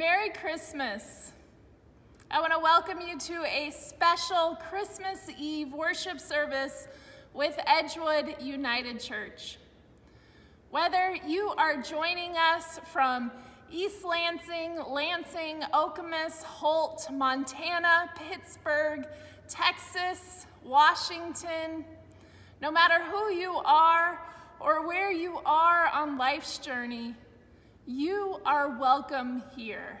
Merry Christmas. I want to welcome you to a special Christmas Eve worship service with Edgewood United Church. Whether you are joining us from East Lansing, Lansing, Okemos, Holt, Montana, Pittsburgh, Texas, Washington, no matter who you are or where you are on life's journey, you are welcome here.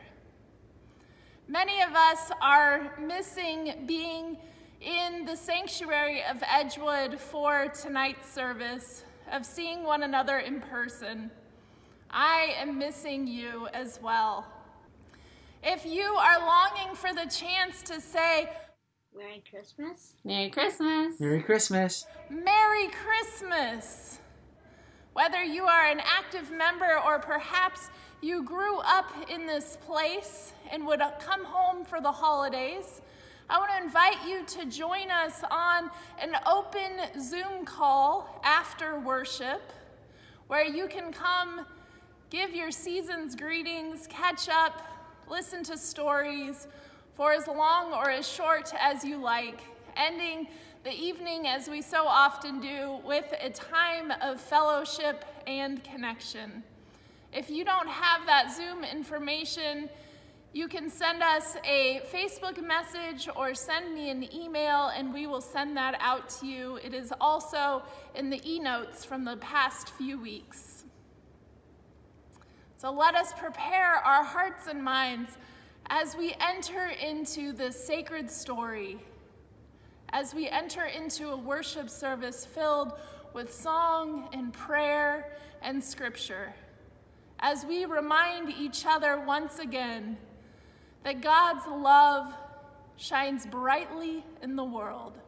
Many of us are missing being in the sanctuary of Edgewood for tonight's service, of seeing one another in person. I am missing you as well. If you are longing for the chance to say, Merry Christmas. Merry Christmas. Merry Christmas. Merry Christmas! Whether you are an active member or perhaps you grew up in this place and would come home for the holidays, I want to invite you to join us on an open Zoom call after worship where you can come give your season's greetings, catch up, listen to stories for as long or as short as you like, ending the evening, as we so often do, with a time of fellowship and connection. If you don't have that Zoom information, you can send us a Facebook message or send me an email and we will send that out to you. It is also in the e-notes from the past few weeks. So let us prepare our hearts and minds as we enter into the sacred story as we enter into a worship service filled with song and prayer and scripture, as we remind each other once again that God's love shines brightly in the world.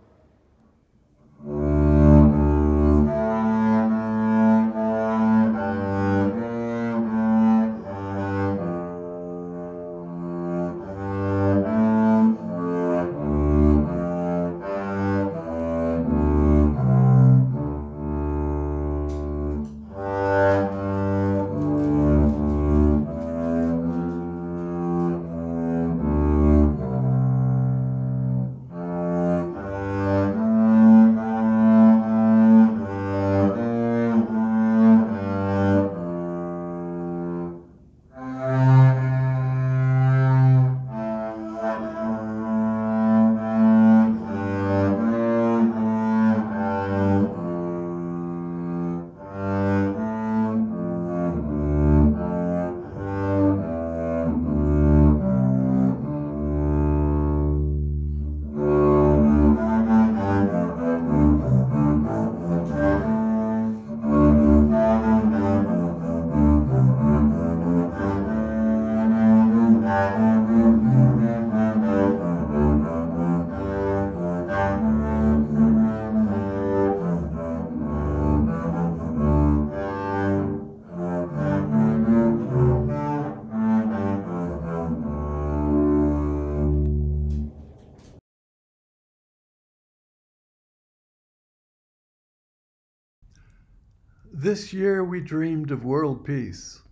This year we dreamed of world peace.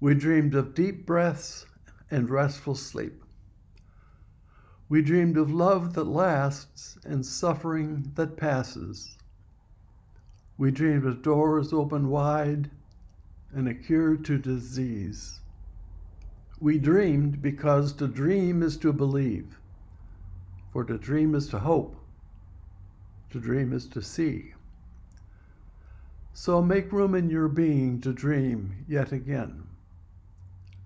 We dreamed of deep breaths and restful sleep. We dreamed of love that lasts and suffering that passes. We dreamed of doors open wide and a cure to disease. We dreamed because to dream is to believe, for to dream is to hope, to dream is to see. So make room in your being to dream yet again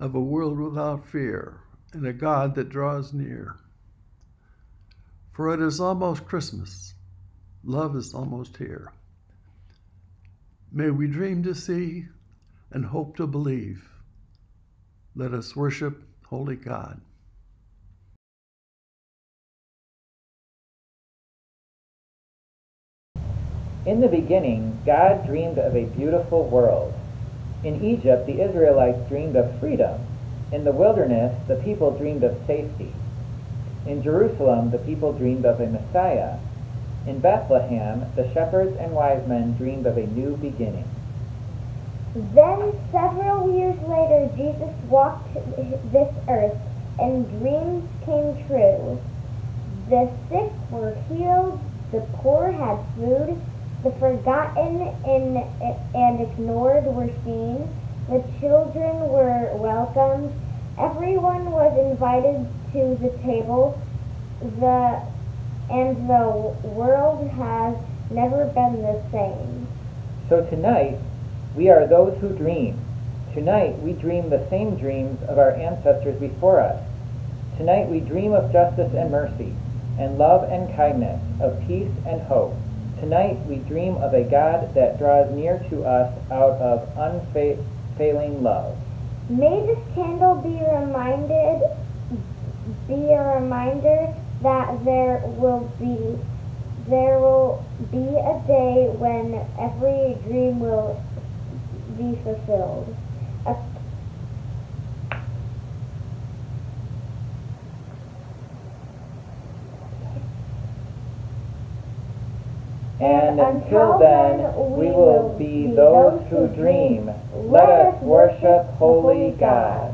of a world without fear and a God that draws near. For it is almost Christmas. Love is almost here. May we dream to see and hope to believe. Let us worship Holy God. In the beginning, God dreamed of a beautiful world. In Egypt, the Israelites dreamed of freedom. In the wilderness, the people dreamed of safety. In Jerusalem, the people dreamed of a Messiah. In Bethlehem, the shepherds and wise men dreamed of a new beginning. Then, several years later, Jesus walked this earth, and dreams came true. The sick were healed, the poor had food, the forgotten and, and ignored were seen, the children were welcomed, everyone was invited to the table, the, and the world has never been the same. So tonight, we are those who dream. Tonight, we dream the same dreams of our ancestors before us. Tonight, we dream of justice and mercy, and love and kindness, of peace and hope. Tonight, we dream of a God that draws near to us out of unfailing love. May this candle be reminded, be a reminder that there will be there will be a day when every dream will be fulfilled. A And until then, we will be those who dream. Let us worship Holy God.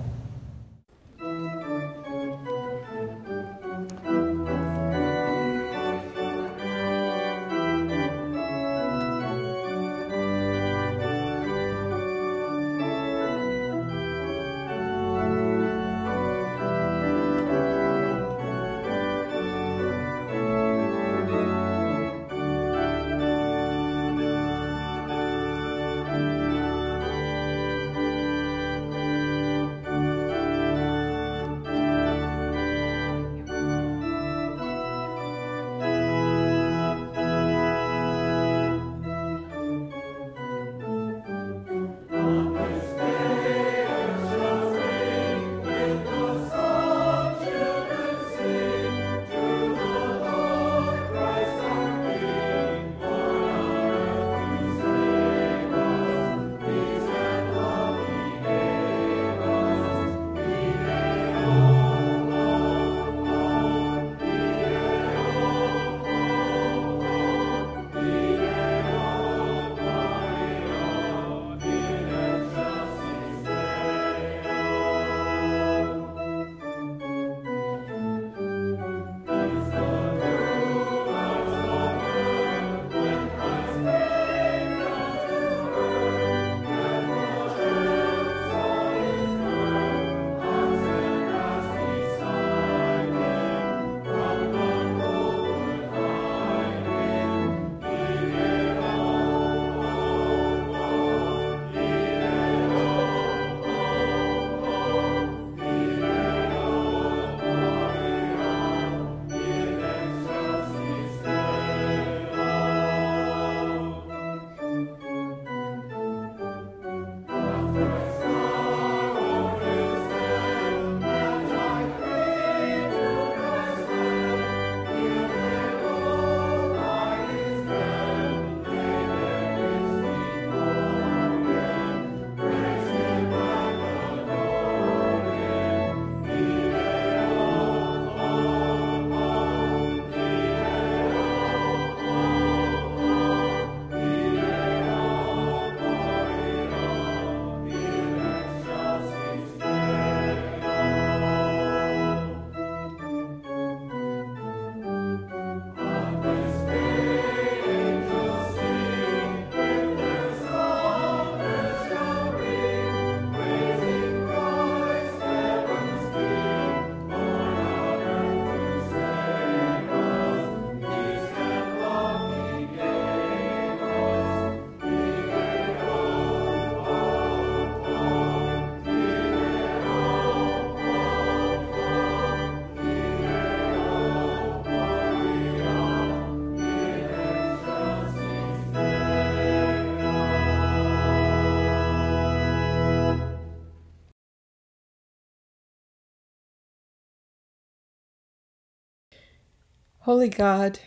Holy God,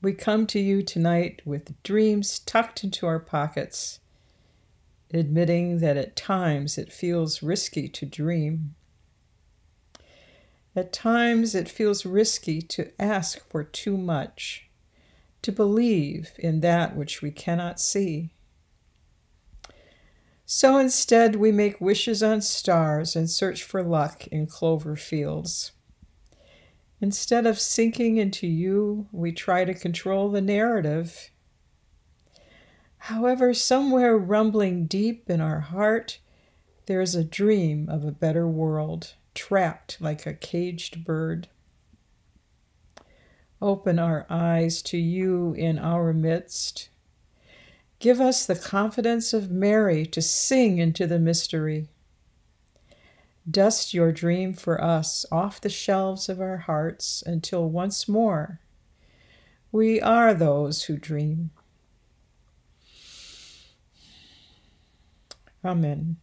we come to you tonight with dreams tucked into our pockets, admitting that at times it feels risky to dream. At times it feels risky to ask for too much, to believe in that which we cannot see. So instead, we make wishes on stars and search for luck in clover fields. Instead of sinking into you, we try to control the narrative. However, somewhere rumbling deep in our heart, there is a dream of a better world, trapped like a caged bird. Open our eyes to you in our midst Give us the confidence of Mary to sing into the mystery. Dust your dream for us off the shelves of our hearts until once more we are those who dream. Amen.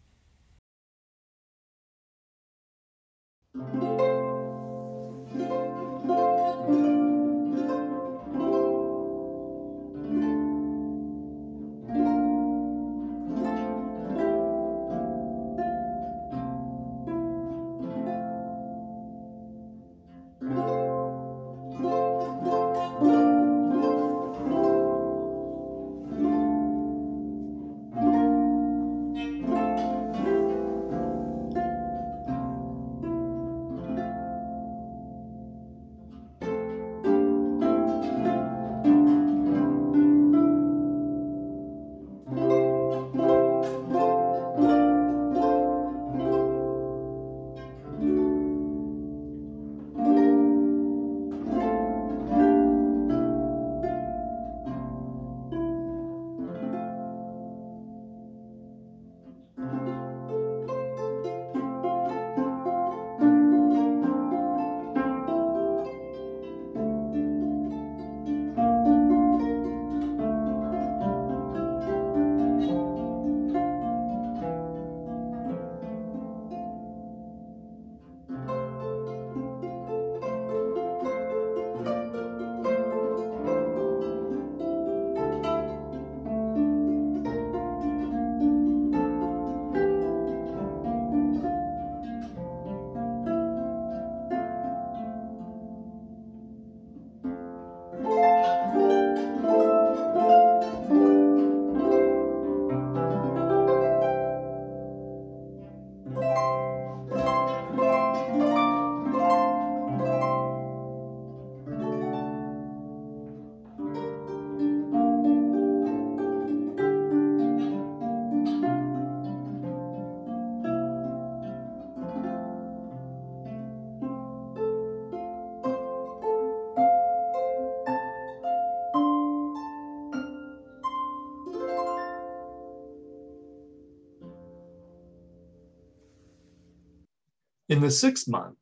In the sixth month,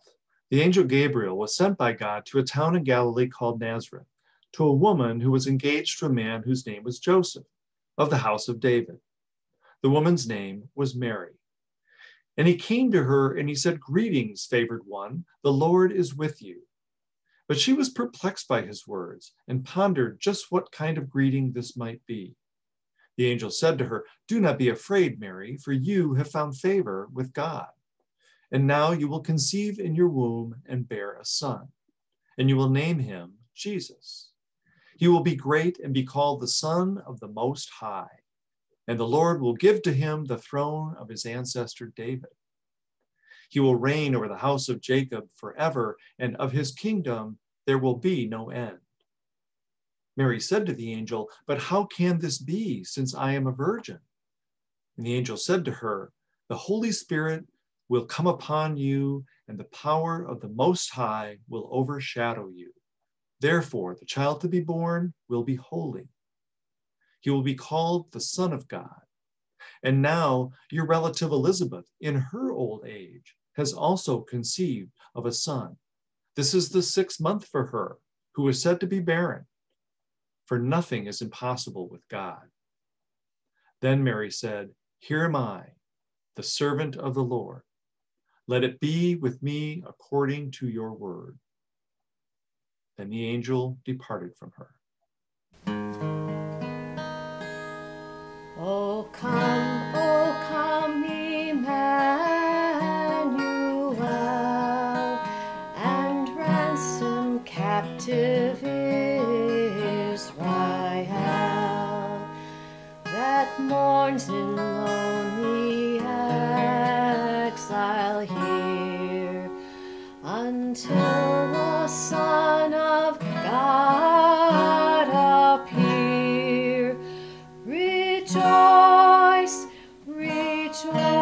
the angel Gabriel was sent by God to a town in Galilee called Nazareth, to a woman who was engaged to a man whose name was Joseph, of the house of David. The woman's name was Mary. And he came to her and he said, Greetings, favored one, the Lord is with you. But she was perplexed by his words and pondered just what kind of greeting this might be. The angel said to her, Do not be afraid, Mary, for you have found favor with God. And now you will conceive in your womb and bear a son, and you will name him Jesus. He will be great and be called the Son of the Most High. And the Lord will give to him the throne of his ancestor David. He will reign over the house of Jacob forever, and of his kingdom there will be no end. Mary said to the angel, But how can this be, since I am a virgin? And the angel said to her, The Holy Spirit will come upon you, and the power of the Most High will overshadow you. Therefore, the child to be born will be holy. He will be called the Son of God. And now, your relative Elizabeth, in her old age, has also conceived of a son. This is the sixth month for her, who is said to be barren. For nothing is impossible with God. Then Mary said, Here am I, the servant of the Lord let it be with me according to your word. Then the angel departed from her. Oh, come, oh, come, Emmanuel, and ransom captive Israel, that mourns in Rejoice, rejoice,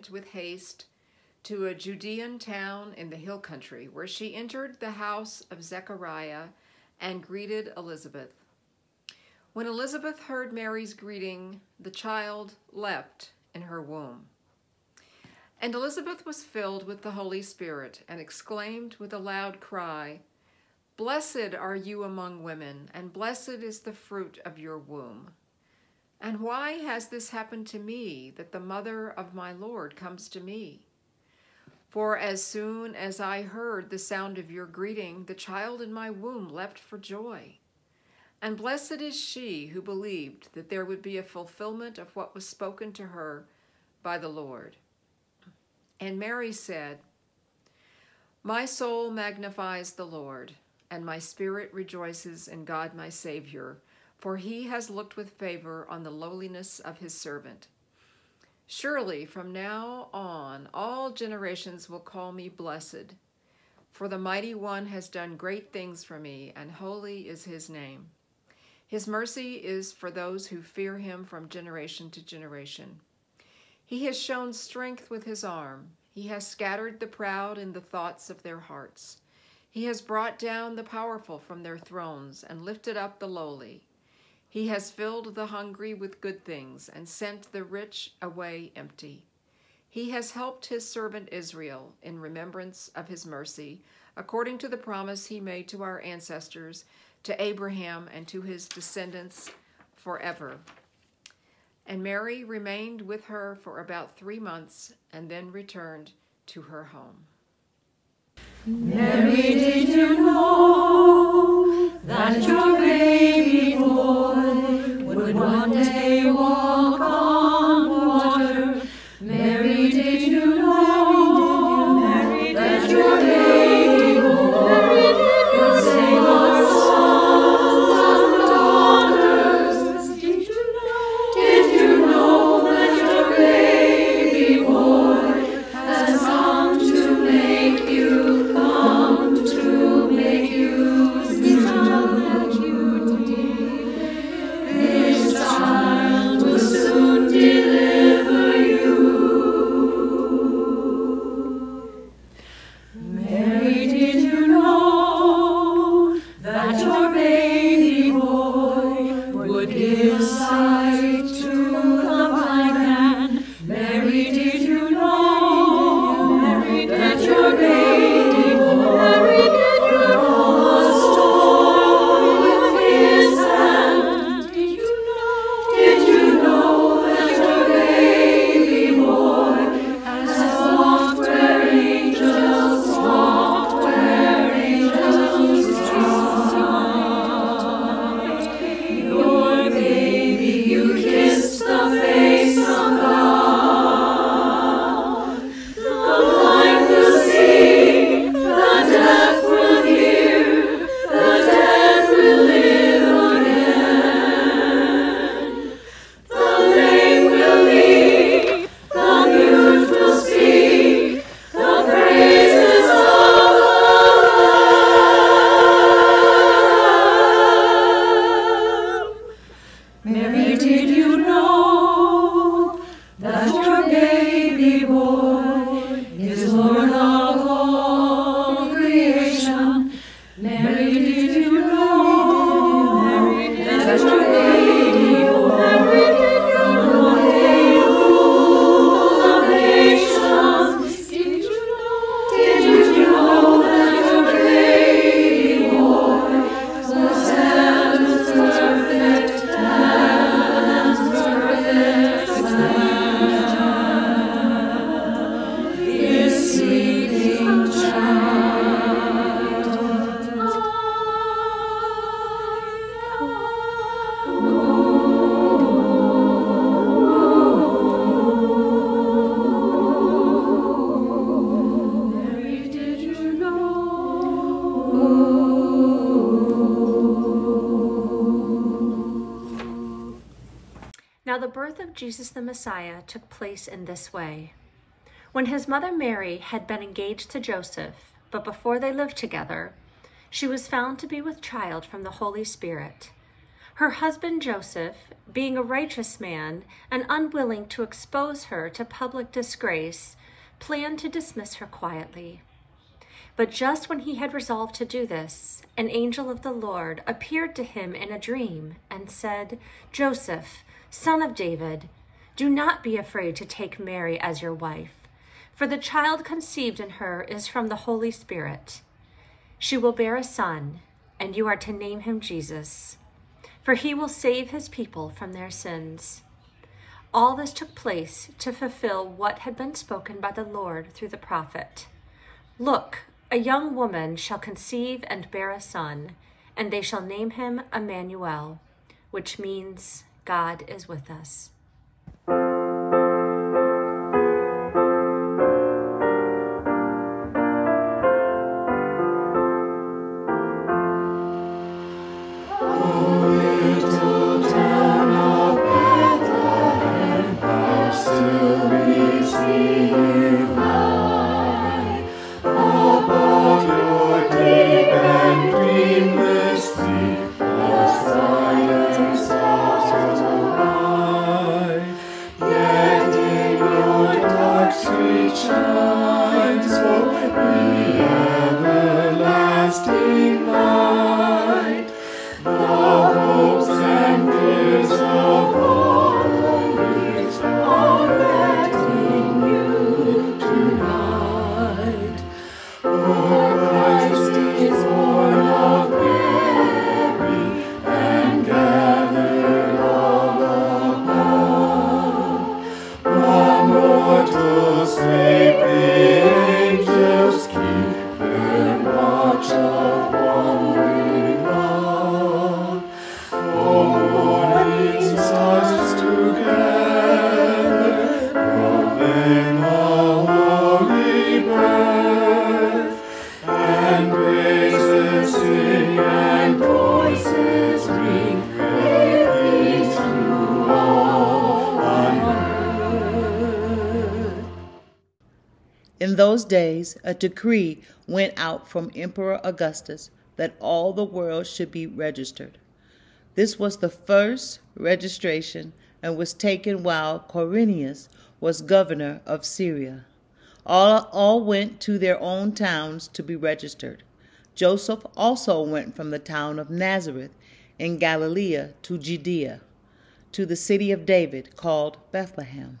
went with haste to a Judean town in the hill country, where she entered the house of Zechariah and greeted Elizabeth. When Elizabeth heard Mary's greeting, the child leapt in her womb. And Elizabeth was filled with the Holy Spirit and exclaimed with a loud cry, Blessed are you among women, and blessed is the fruit of your womb. And why has this happened to me, that the mother of my Lord comes to me? For as soon as I heard the sound of your greeting, the child in my womb leapt for joy. And blessed is she who believed that there would be a fulfillment of what was spoken to her by the Lord. And Mary said, My soul magnifies the Lord, and my spirit rejoices in God my Savior, for he has looked with favor on the lowliness of his servant. Surely from now on all generations will call me blessed, for the mighty one has done great things for me, and holy is his name. His mercy is for those who fear him from generation to generation. He has shown strength with his arm. He has scattered the proud in the thoughts of their hearts. He has brought down the powerful from their thrones and lifted up the lowly. He has filled the hungry with good things and sent the rich away empty. He has helped his servant Israel in remembrance of his mercy, according to the promise he made to our ancestors, to Abraham and to his descendants forever. And Mary remained with her for about three months and then returned to her home. Mary, did you know that your baby Jesus the Messiah took place in this way. When his mother Mary had been engaged to Joseph, but before they lived together, she was found to be with child from the Holy Spirit. Her husband Joseph, being a righteous man and unwilling to expose her to public disgrace, planned to dismiss her quietly. But just when he had resolved to do this, an angel of the Lord appeared to him in a dream and said, Joseph, son of David, do not be afraid to take Mary as your wife, for the child conceived in her is from the Holy Spirit. She will bear a son, and you are to name him Jesus, for he will save his people from their sins. All this took place to fulfill what had been spoken by the Lord through the prophet. Look, a young woman shall conceive and bear a son, and they shall name him Emmanuel, which means God is with us. Days, a decree went out from Emperor Augustus that all the world should be registered. This was the first registration and was taken while Quirinius was governor of Syria. All, all went to their own towns to be registered. Joseph also went from the town of Nazareth in Galilee to Judea, to the city of David called Bethlehem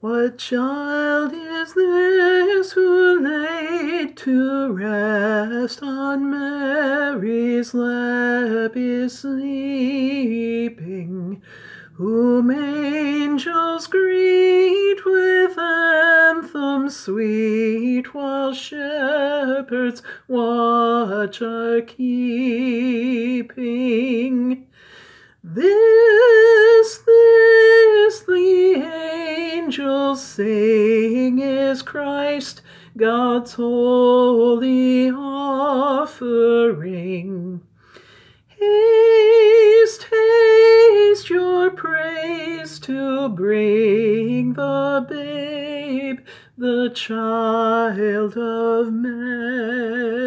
What child is this who laid to rest on Mary's lap is sleeping, whom angels greet with anthems sweet, while shepherds watch are keeping? This, this, the angels sing is Christ, God's holy offering. Haste, haste your praise to bring the babe, the child of Mary.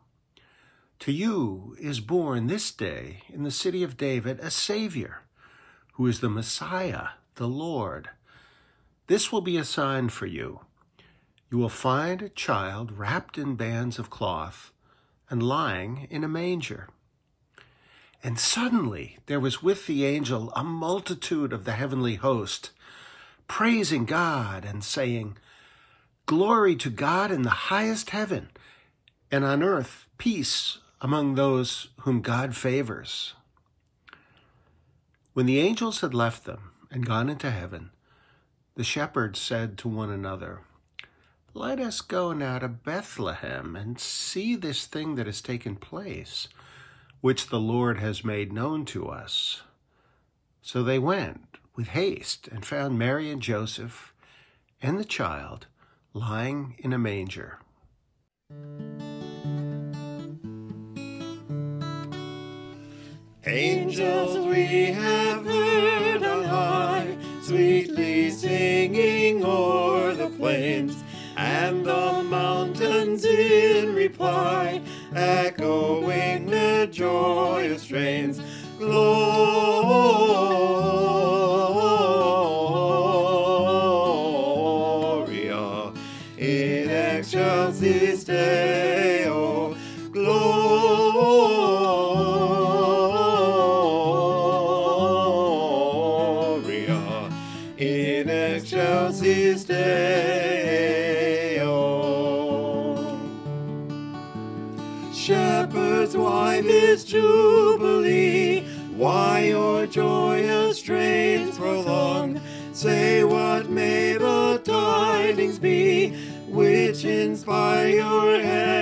To you is born this day in the city of David a Savior, who is the Messiah, the Lord. This will be a sign for you. You will find a child wrapped in bands of cloth and lying in a manger. And suddenly there was with the angel a multitude of the heavenly host, praising God and saying, Glory to God in the highest heaven, and on earth peace among those whom God favors. When the angels had left them and gone into heaven, the shepherds said to one another, Let us go now to Bethlehem and see this thing that has taken place which the Lord has made known to us. So they went with haste and found Mary and Joseph and the child lying in a manger. Angels we have heard on high, sweetly singing o'er the plains, and the mountains in reply echoing their joyous strains. Gloria in excelsis. Joyous strains prolong? Say what may the tidings be, which inspire your heavenly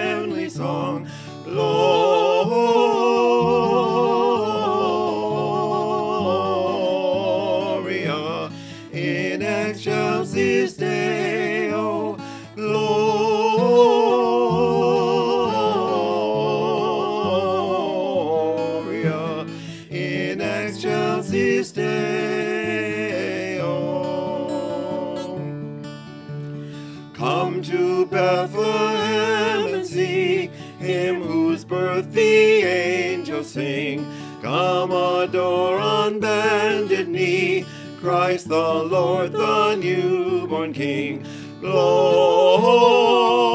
the Lord, the newborn King. Gloria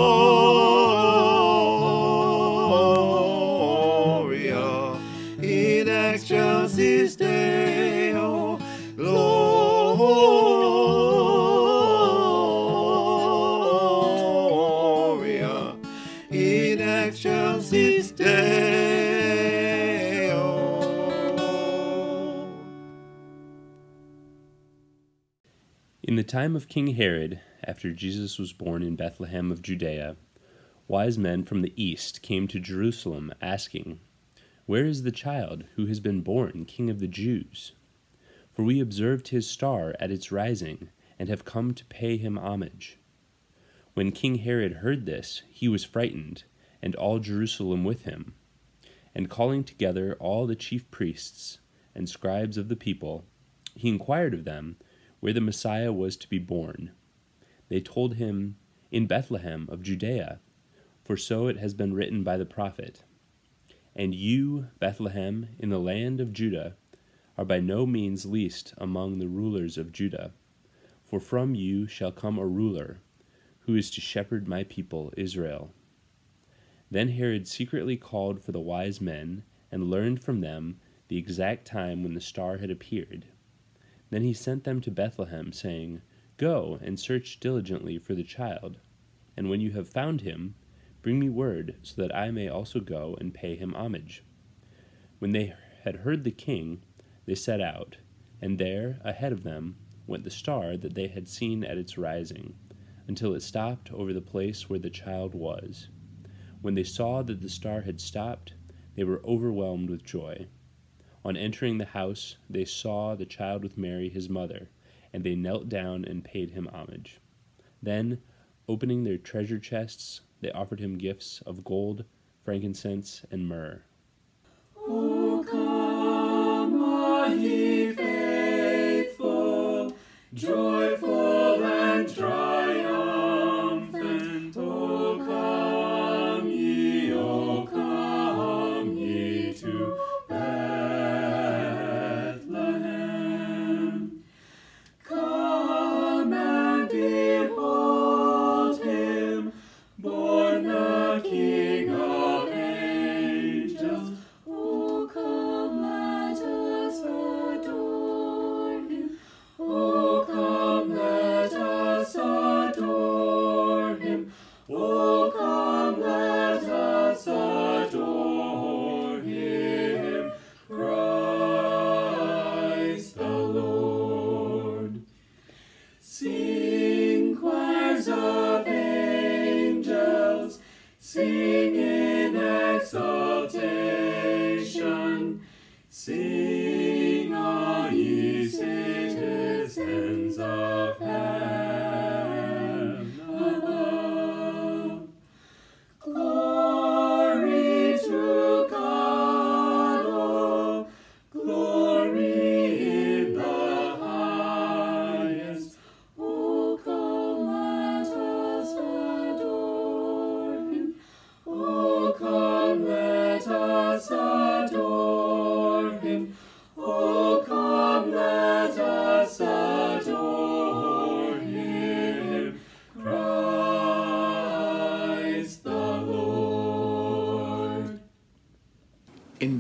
time of King Herod, after Jesus was born in Bethlehem of Judea, wise men from the east came to Jerusalem asking, Where is the child who has been born King of the Jews? For we observed his star at its rising, and have come to pay him homage. When King Herod heard this, he was frightened, and all Jerusalem with him. And calling together all the chief priests and scribes of the people, he inquired of them where the Messiah was to be born. They told him, In Bethlehem of Judea, for so it has been written by the prophet. And you, Bethlehem, in the land of Judah, are by no means least among the rulers of Judah, for from you shall come a ruler, who is to shepherd my people Israel. Then Herod secretly called for the wise men, and learned from them the exact time when the star had appeared. Then he sent them to Bethlehem, saying, Go and search diligently for the child, and when you have found him, bring me word, so that I may also go and pay him homage. When they had heard the king, they set out, and there, ahead of them, went the star that they had seen at its rising, until it stopped over the place where the child was. When they saw that the star had stopped, they were overwhelmed with joy. On entering the house, they saw the child with Mary, his mother, and they knelt down and paid him homage. Then, opening their treasure chests, they offered him gifts of gold, frankincense, and myrrh. O come, ye faithful, joyful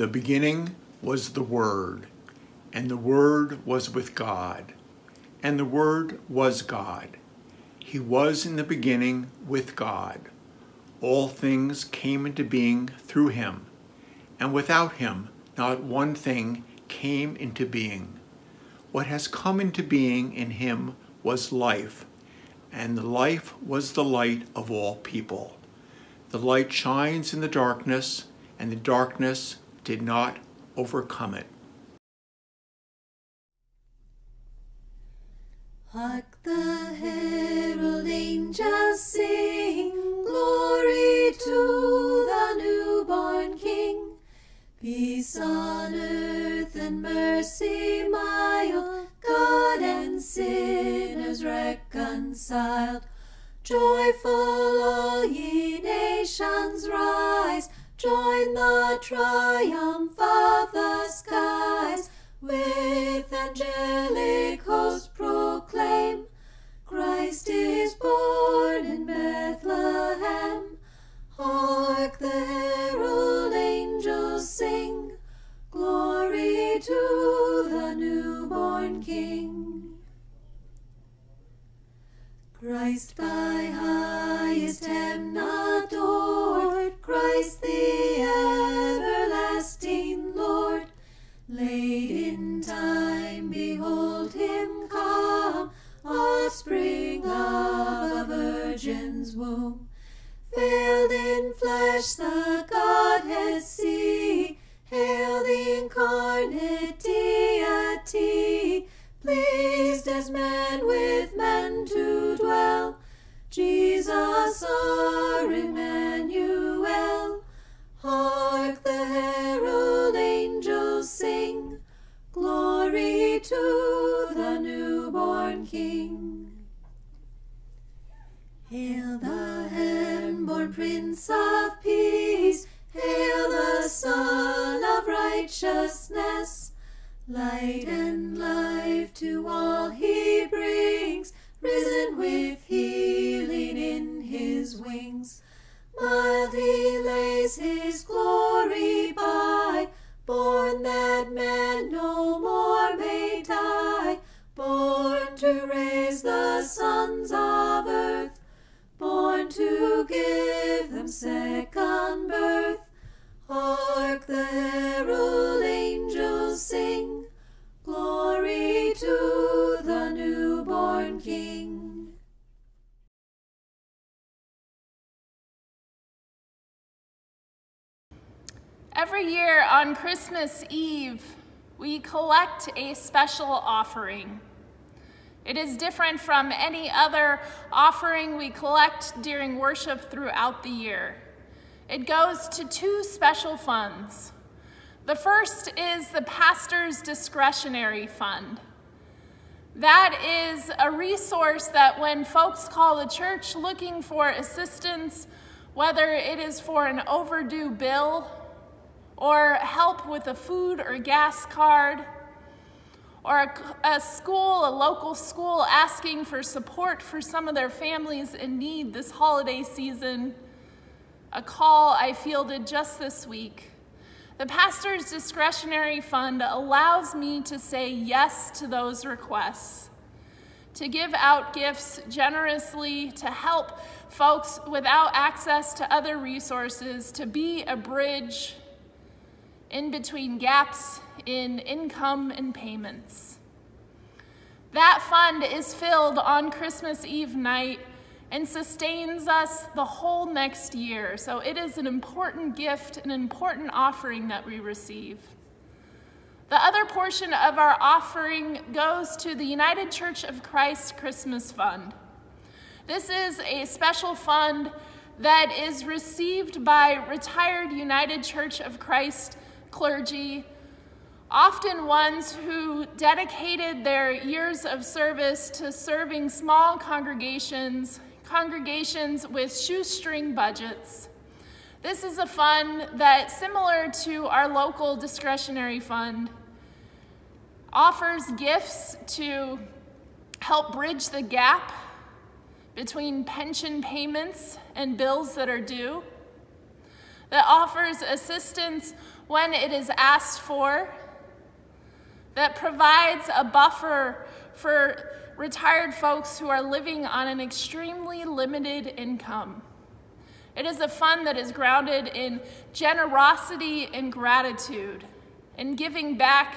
the beginning was the Word, and the Word was with God, and the Word was God. He was in the beginning with God. All things came into being through him, and without him not one thing came into being. What has come into being in him was life, and the life was the light of all people. The light shines in the darkness, and the darkness did not overcome it. Hark the herald angels sing, glory to the newborn King. Peace on earth and mercy mild, God and sinners reconciled. Joyful all ye nations rise, join the triumph of the skies. With angelic host proclaim, Christ is born in Bethlehem. Hark the herald angels sing, glory to the newborn King. Christ by highest heaven adored, Christ the everlasting Lord. Late in time, behold him come, offspring of a virgin's womb. Veiled in flesh, the Godhead see. Hail the incarnate deity, pleased as man with men to dwell. Jesus our Emmanuel. Hark the herald angels sing, glory to the newborn King. Hail the heaven-born Prince of Peace, hail the Sun of Righteousness. Light and life to all he brings, risen with healing in his wings. Mild he lays his glory by, born that man no more may die, born to raise the sons of earth, born to give them second birth. Hark the herald angels sing, Every year on Christmas Eve, we collect a special offering. It is different from any other offering we collect during worship throughout the year. It goes to two special funds. The first is the pastor's discretionary fund. That is a resource that when folks call the church looking for assistance, whether it is for an overdue bill or help with a food or gas card, or a, a, school, a local school asking for support for some of their families in need this holiday season, a call I fielded just this week. The pastor's discretionary fund allows me to say yes to those requests, to give out gifts generously, to help folks without access to other resources, to be a bridge in between gaps in income and payments. That fund is filled on Christmas Eve night and sustains us the whole next year. So it is an important gift, an important offering that we receive. The other portion of our offering goes to the United Church of Christ Christmas Fund. This is a special fund that is received by retired United Church of Christ clergy, often ones who dedicated their years of service to serving small congregations congregations with shoestring budgets. This is a fund that, similar to our local discretionary fund, offers gifts to help bridge the gap between pension payments and bills that are due, that offers assistance when it is asked for, that provides a buffer for retired folks who are living on an extremely limited income. It is a fund that is grounded in generosity and gratitude and giving back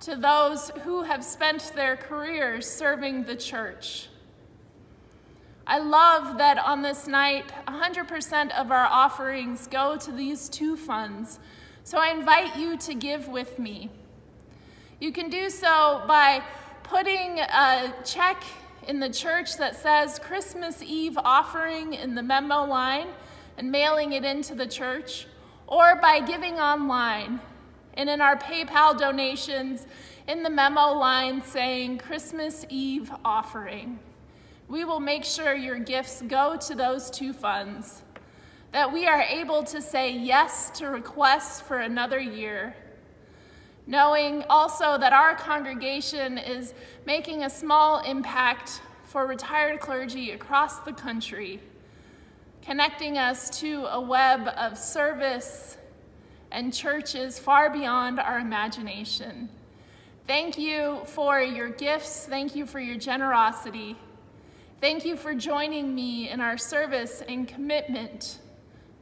to those who have spent their careers serving the church. I love that on this night, 100% of our offerings go to these two funds, so I invite you to give with me. You can do so by putting a check in the church that says Christmas Eve offering in the memo line and mailing it into the church, or by giving online and in our PayPal donations in the memo line saying Christmas Eve offering. We will make sure your gifts go to those two funds, that we are able to say yes to requests for another year knowing also that our congregation is making a small impact for retired clergy across the country, connecting us to a web of service and churches far beyond our imagination. Thank you for your gifts. Thank you for your generosity. Thank you for joining me in our service and commitment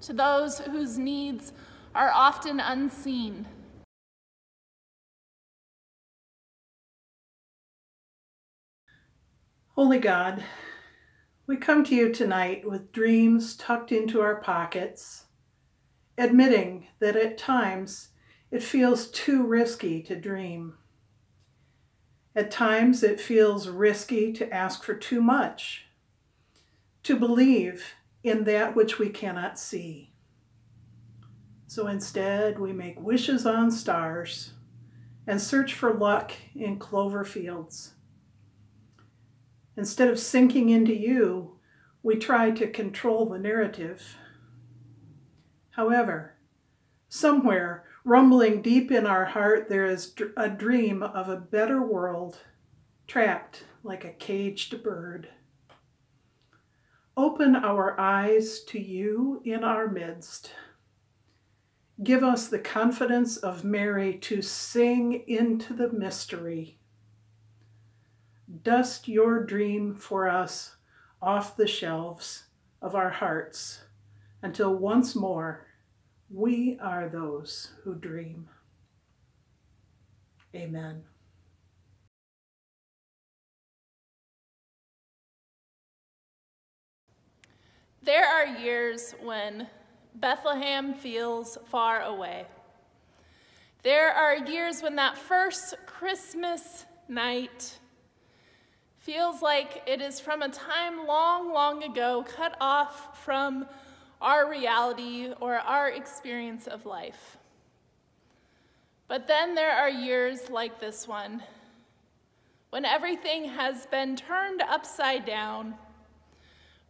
to those whose needs are often unseen. Holy God, we come to you tonight with dreams tucked into our pockets, admitting that at times it feels too risky to dream. At times it feels risky to ask for too much, to believe in that which we cannot see. So instead, we make wishes on stars and search for luck in clover fields. Instead of sinking into you, we try to control the narrative. However, somewhere, rumbling deep in our heart, there is a dream of a better world, trapped like a caged bird. Open our eyes to you in our midst. Give us the confidence of Mary to sing into the mystery dust your dream for us off the shelves of our hearts until once more we are those who dream. Amen. There are years when Bethlehem feels far away. There are years when that first Christmas night feels like it is from a time long, long ago cut off from our reality or our experience of life. But then there are years like this one, when everything has been turned upside down,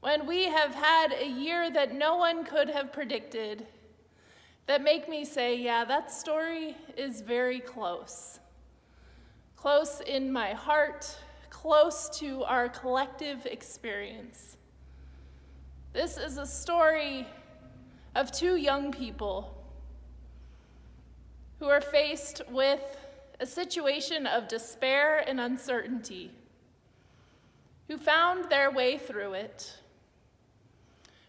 when we have had a year that no one could have predicted, that make me say, yeah, that story is very close. Close in my heart, close to our collective experience. This is a story of two young people who are faced with a situation of despair and uncertainty, who found their way through it,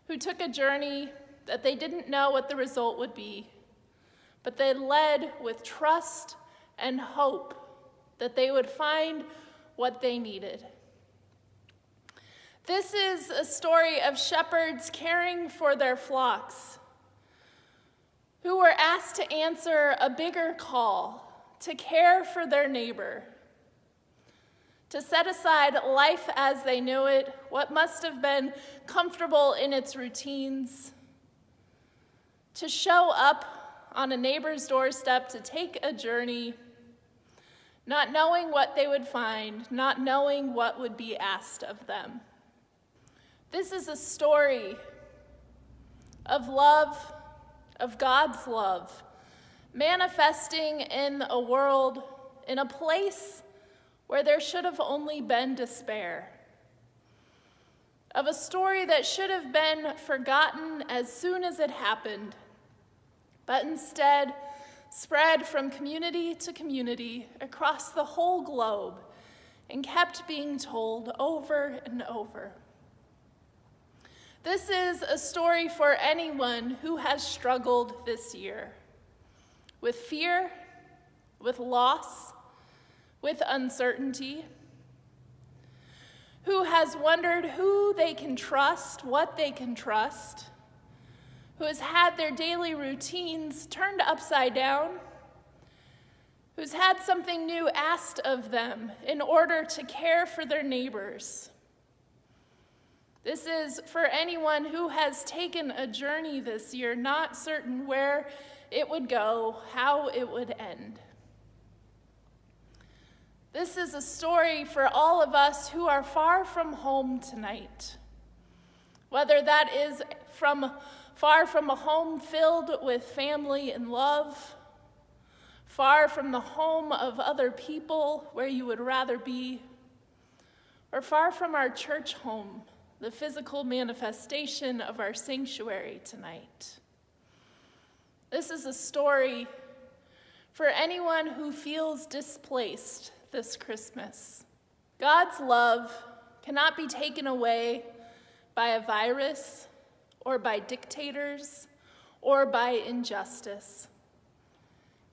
who took a journey that they didn't know what the result would be, but they led with trust and hope that they would find what they needed. This is a story of shepherds caring for their flocks who were asked to answer a bigger call to care for their neighbor, to set aside life as they knew it, what must have been comfortable in its routines, to show up on a neighbor's doorstep to take a journey, not knowing what they would find, not knowing what would be asked of them. This is a story of love, of God's love, manifesting in a world, in a place where there should have only been despair. Of a story that should have been forgotten as soon as it happened, but instead spread from community to community across the whole globe and kept being told over and over. This is a story for anyone who has struggled this year with fear, with loss, with uncertainty, who has wondered who they can trust, what they can trust, who has had their daily routines turned upside down, who's had something new asked of them in order to care for their neighbors this is for anyone who has taken a journey this year, not certain where it would go, how it would end. This is a story for all of us who are far from home tonight. Whether that is from far from a home filled with family and love, far from the home of other people where you would rather be, or far from our church home the physical manifestation of our sanctuary tonight. This is a story for anyone who feels displaced this Christmas. God's love cannot be taken away by a virus or by dictators or by injustice.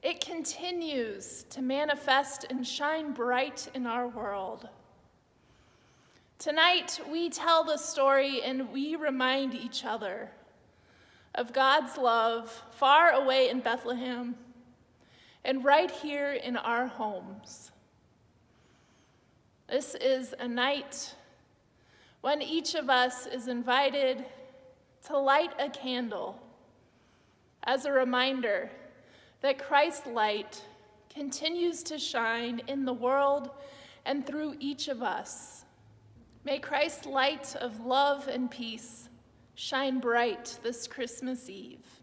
It continues to manifest and shine bright in our world. Tonight, we tell the story and we remind each other of God's love far away in Bethlehem and right here in our homes. This is a night when each of us is invited to light a candle as a reminder that Christ's light continues to shine in the world and through each of us. May Christ's light of love and peace shine bright this Christmas Eve.